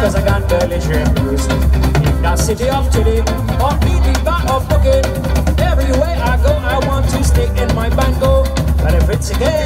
Cause I got belligerent blues In the city of today Or beating back of booking Everywhere I go I want to stay in my bango oh. But if it's again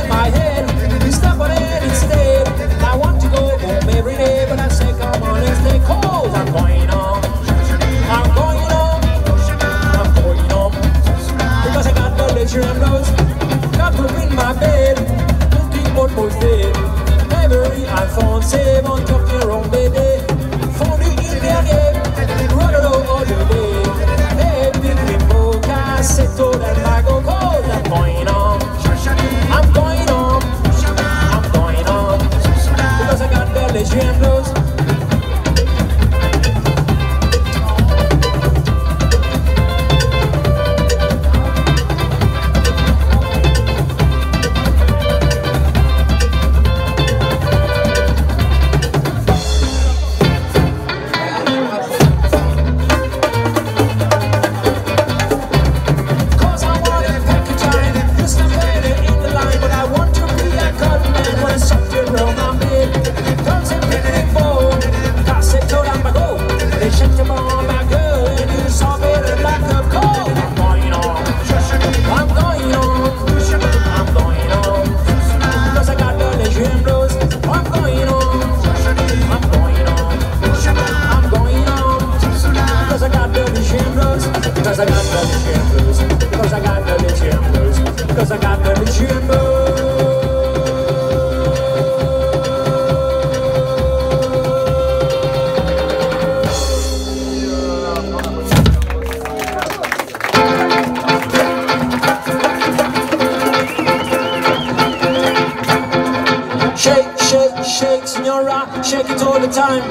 shake it all the time.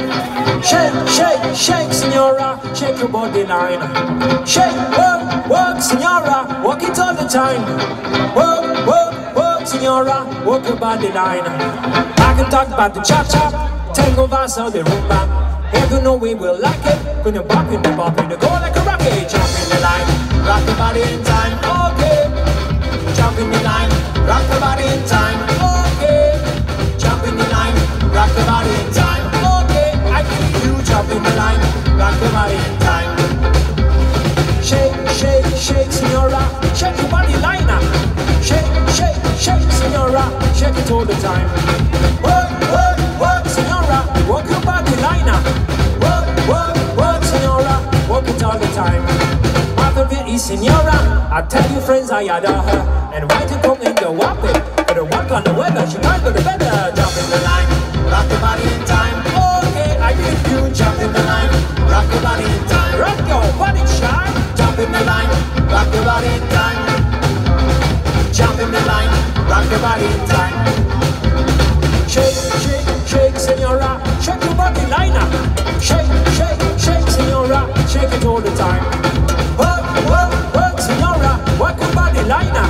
Shake, shake, shake, senora, shake your body line. Shake, work, work, senora, work it all the time. Work, work, work, senora, work your body line. I can talk about the cha-cha, tango vasa, the rumba. If you know we will like it, gonna bop in the bop in the go like a rocket. Jump in the line, rock the body in time, okay. Jump in the line, rock the body in time, senora, shake it all the time. Work, work, work, senora, work your body liner. Work, work, work, senora, work it all the time. Mother is senora, I tell you friends I adore her. And why to come in the wapping? But the walk on the weather, she can't go to better. Uh, all the time. Work, work, work, senora, work your body liner.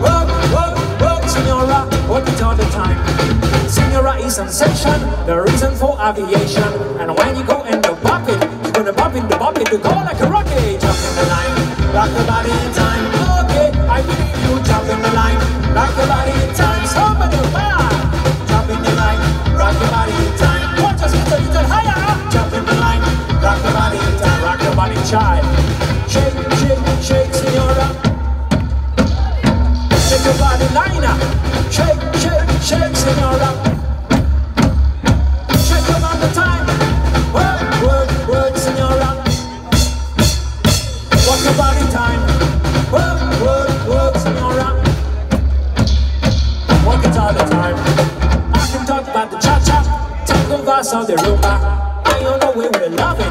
Work, work, work, senora, work it all the time. Senora is sensation, the reason for aviation. And when you go in the bucket, you're gonna bump in the bucket to go like a rocket. Jump in the line, rock the body in time. child. Shake, shake, shake, senora. Shake your body, Nina. Shake, shake, shake, senora. Shake all the time. Work, work, work. Work your body time. Work, work, work. Work it all the time. I can talk about the cha-cha, tango, the rumba. I don't know we will love